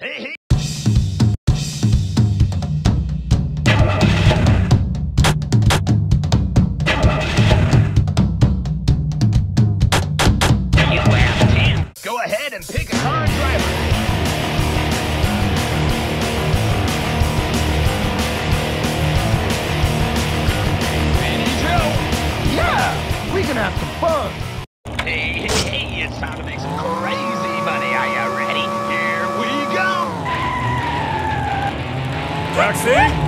Hey, hey. 谁？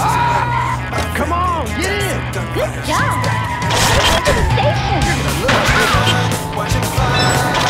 Ah! Come on, get in. Good job. You're gonna love it. Watch it fly.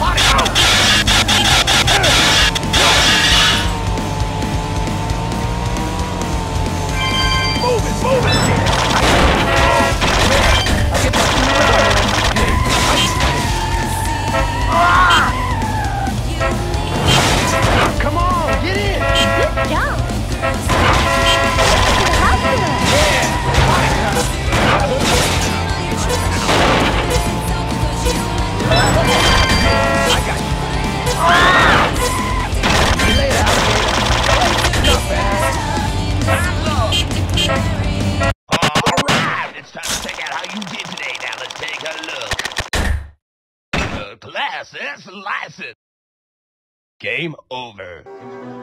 Move license. Game over.